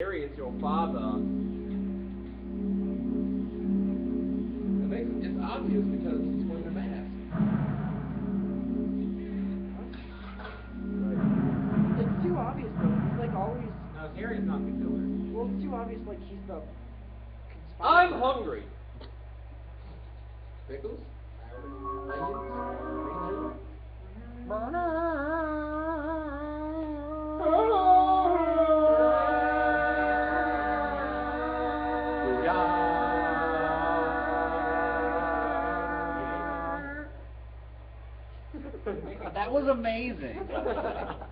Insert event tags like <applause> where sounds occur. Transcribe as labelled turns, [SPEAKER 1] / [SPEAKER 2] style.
[SPEAKER 1] Harry is your father. It makes it, it's obvious because he's wearing a mask.
[SPEAKER 2] It's too obvious though. He's like always.
[SPEAKER 1] No, Harry's not the killer.
[SPEAKER 2] Well, it's too obvious. Like he's the.
[SPEAKER 1] I'm hungry. Pickles?
[SPEAKER 3] That was amazing. <laughs>